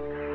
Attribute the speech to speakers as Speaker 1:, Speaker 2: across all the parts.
Speaker 1: screen.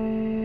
Speaker 2: Thank you.